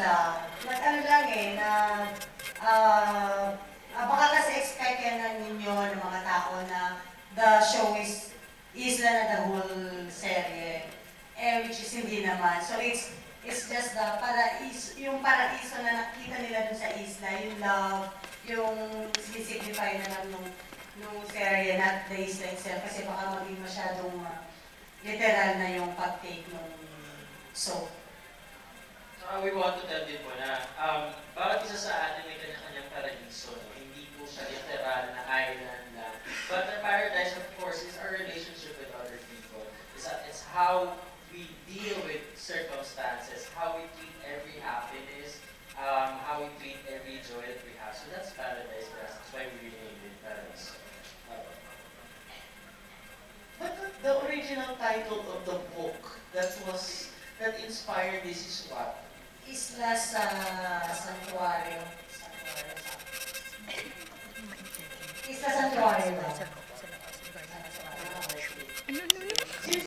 lang. Nag ano lang eh, na ah, baka kasi expect yan na ninyo ng mga tao na the show is isla na the whole serye. Eh, which is hindi naman. So it's it's just the parais, yung paraiso na nakita nila dun sa isla, yung love, yung sinisignify na lang nung, nung serye, not the isla itself, kasi baka maging masyadong ah, literal na yung pag-take nung soap. Uh, we want to tell din po na um, bawat isa sa atin may kanya-kanyang paradiso. No? Hindi po siya literal na island lang. But the paradise, of course, is our relationship with other people. It's, it's how we deal with circumstances, how we treat every happiness, um, how we treat every joy that we have. So that's paradise for us. That's why we renamed it paradise. But the, the original title of the book that was that inspired this is what? Isla sa Santuario. Isla Santuario ba?